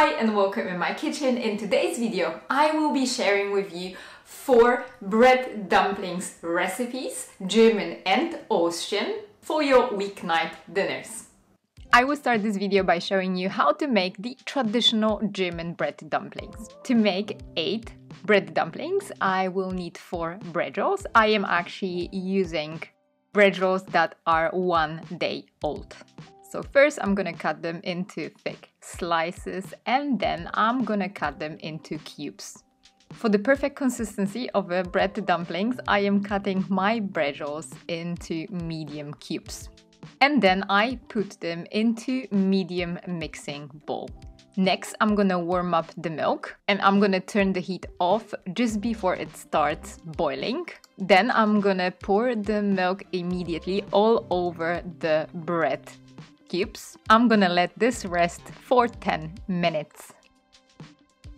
Hi and welcome in my kitchen. In today's video, I will be sharing with you four bread dumplings recipes, German and Austrian, for your weeknight dinners. I will start this video by showing you how to make the traditional German bread dumplings. To make 8 bread dumplings, I will need 4 bread rolls. I am actually using bread rolls that are one day old. So first I'm gonna cut them into thick slices and then I'm gonna cut them into cubes. For the perfect consistency of a bread dumplings, I am cutting my bread rolls into medium cubes. And then I put them into medium mixing bowl. Next, I'm gonna warm up the milk and I'm gonna turn the heat off just before it starts boiling. Then I'm gonna pour the milk immediately all over the bread cubes. I'm gonna let this rest for 10 minutes.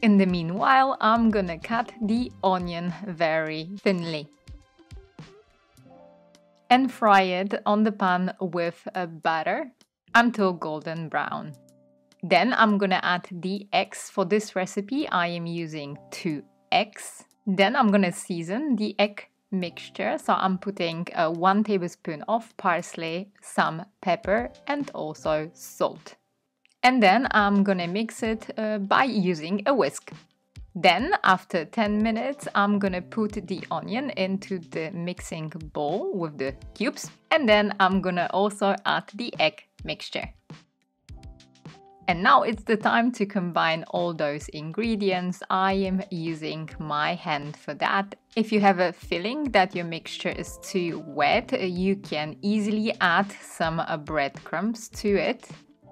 In the meanwhile, I'm gonna cut the onion very thinly and fry it on the pan with a butter until golden brown. Then I'm gonna add the eggs. For this recipe, I am using two eggs. Then I'm gonna season the egg mixture. So I'm putting uh, one tablespoon of parsley, some pepper and also salt. And then I'm gonna mix it uh, by using a whisk. Then after 10 minutes, I'm gonna put the onion into the mixing bowl with the cubes. And then I'm gonna also add the egg mixture. And now it's the time to combine all those ingredients. I am using my hand for that. If you have a feeling that your mixture is too wet, you can easily add some breadcrumbs to it.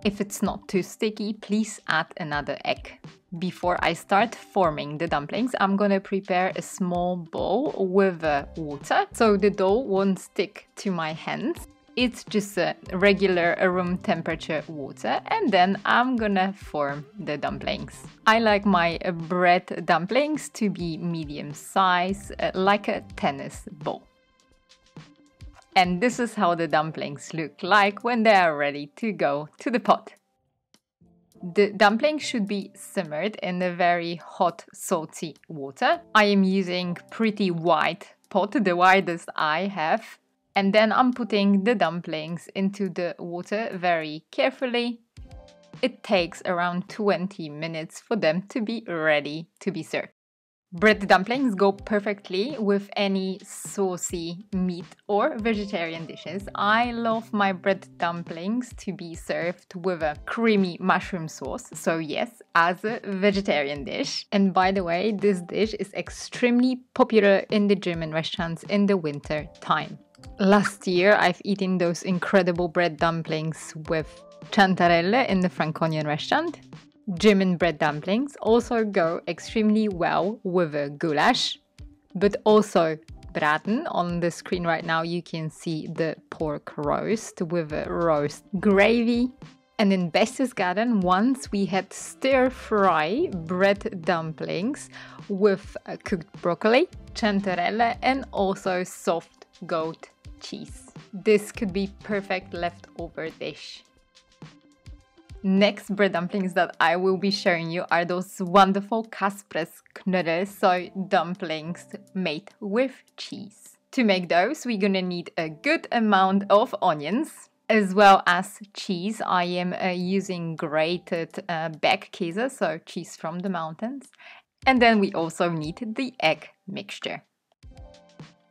If it's not too sticky, please add another egg. Before I start forming the dumplings, I'm gonna prepare a small bowl with uh, water so the dough won't stick to my hands. It's just a regular room temperature water and then I'm gonna form the dumplings. I like my bread dumplings to be medium size, uh, like a tennis ball. And this is how the dumplings look like when they are ready to go to the pot. The dumplings should be simmered in a very hot salty water. I am using pretty wide pot, the widest I have and then I'm putting the dumplings into the water very carefully. It takes around 20 minutes for them to be ready to be served. Bread dumplings go perfectly with any saucy meat or vegetarian dishes. I love my bread dumplings to be served with a creamy mushroom sauce, so yes, as a vegetarian dish. And by the way, this dish is extremely popular in the German restaurants in the winter time. Last year, I've eaten those incredible bread dumplings with chanterelle in the Franconian restaurant. German bread dumplings also go extremely well with a goulash, but also braten. On the screen right now, you can see the pork roast with a roast gravy. And in Berchtesgaden, once we had stir fry bread dumplings with cooked broccoli, chanterelle, and also soft goat cheese. This could be perfect leftover dish. Next bread dumplings that I will be showing you are those wonderful Kaspress knödel soy dumplings made with cheese. To make those, we're gonna need a good amount of onions, as well as cheese. I am uh, using grated uh, Bergkäse, so cheese from the mountains. And then we also need the egg mixture.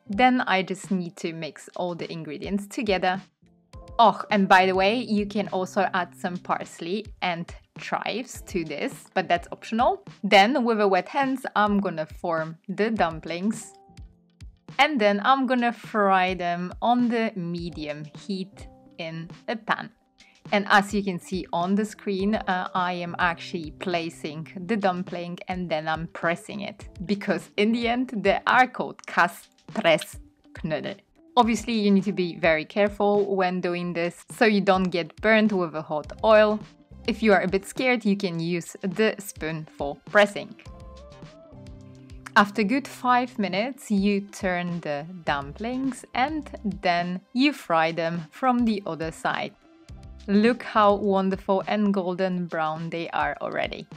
Then I just need to mix all the ingredients together. Oh, and by the way, you can also add some parsley and chives to this, but that's optional. Then with a wet hands, I'm gonna form the dumplings. And then I'm gonna fry them on the medium heat in a pan. And as you can see on the screen, uh, I am actually placing the dumpling and then I'm pressing it. Because in the end, they are called cast Pressknödel. Obviously, you need to be very careful when doing this so you don't get burnt with a hot oil. If you are a bit scared, you can use the spoon for pressing. After good 5 minutes, you turn the dumplings and then you fry them from the other side. Look how wonderful and golden brown they are already.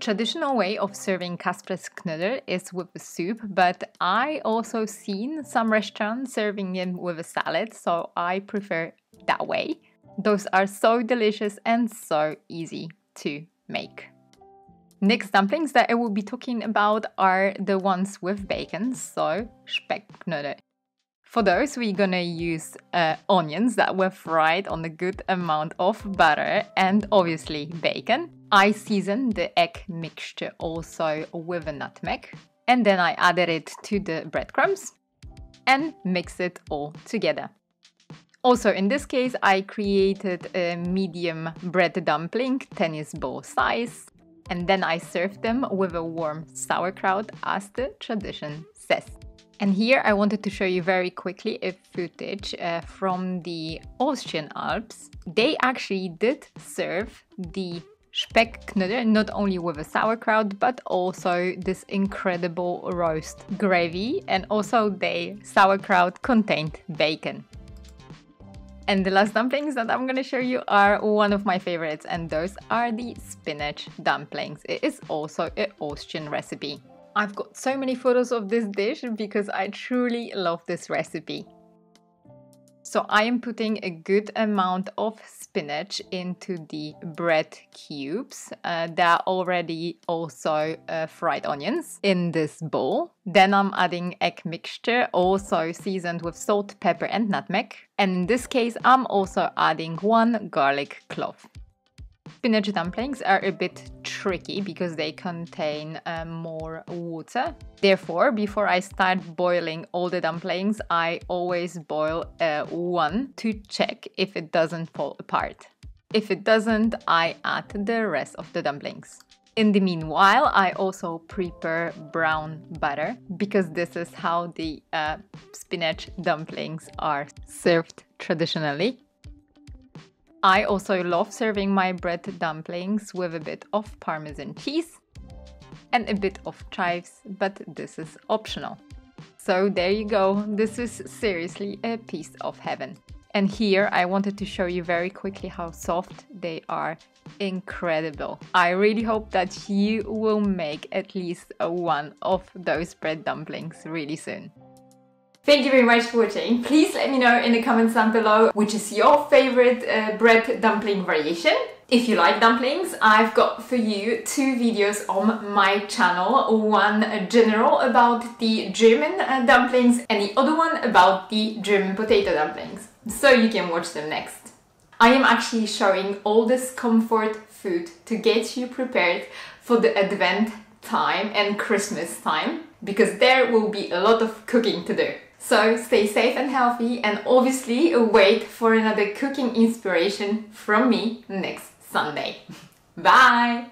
Traditional way of serving Kaspressknödel is with a soup, but I also seen some restaurants serving it with a salad, so I prefer that way. Those are so delicious and so easy to make. Next dumplings that I will be talking about are the ones with bacon, so Speckknödel. For those, we're gonna use uh, onions that were fried on a good amount of butter and obviously bacon. I seasoned the egg mixture also with a nutmeg and then I added it to the breadcrumbs and mix it all together. Also, in this case, I created a medium bread dumpling, tennis ball size, and then I served them with a warm sauerkraut as the tradition says. And here I wanted to show you very quickly a footage uh, from the Austrian Alps. They actually did serve the Speckknödel not only with a sauerkraut but also this incredible roast gravy and also the sauerkraut contained bacon. And the last dumplings that I'm gonna show you are one of my favorites and those are the spinach dumplings. It is also an Austrian recipe. I've got so many photos of this dish because I truly love this recipe. So I am putting a good amount of spinach into the bread cubes. Uh, there are already also uh, fried onions in this bowl. Then I'm adding egg mixture, also seasoned with salt, pepper and nutmeg. And in this case, I'm also adding one garlic clove. Spinach dumplings are a bit tricky because they contain uh, more water. Therefore, before I start boiling all the dumplings, I always boil uh, one to check if it doesn't fall apart. If it doesn't, I add the rest of the dumplings. In the meanwhile, I also prepare brown butter because this is how the uh, spinach dumplings are served traditionally. I also love serving my bread dumplings with a bit of parmesan cheese and a bit of chives, but this is optional. So there you go, this is seriously a piece of heaven. And here I wanted to show you very quickly how soft they are. Incredible. I really hope that you will make at least one of those bread dumplings really soon. Thank you very much for watching. Please let me know in the comments down below which is your favorite uh, bread dumpling variation. If you like dumplings, I've got for you two videos on my channel. One general about the German uh, dumplings and the other one about the German potato dumplings. So you can watch them next. I am actually showing all this comfort food to get you prepared for the Advent time and Christmas time because there will be a lot of cooking to do. So stay safe and healthy and obviously wait for another cooking inspiration from me next Sunday. Bye!